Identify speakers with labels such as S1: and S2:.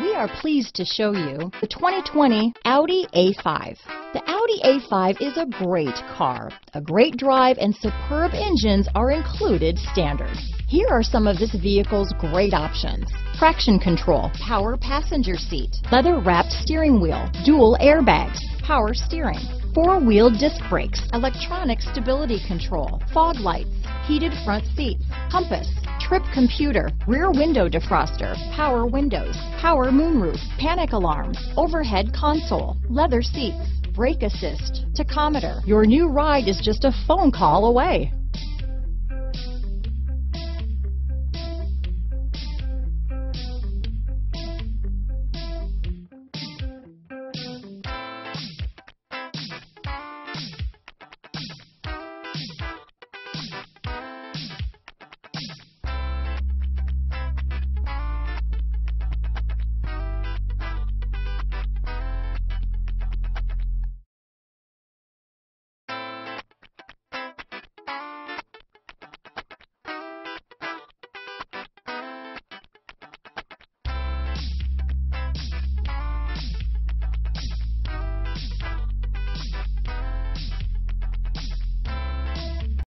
S1: We are pleased to show you the 2020 Audi A5. The Audi A5 is a great car. A great drive and superb engines are included standard. Here are some of this vehicle's great options. Traction control, power passenger seat, leather wrapped steering wheel, dual airbags, power steering, four-wheel disc brakes, electronic stability control, fog lights, heated front seats, compass, trip computer, rear window defroster, power windows, power moonroof, panic alarm, overhead console, leather seats, brake assist, tachometer. Your new ride is just a phone call away.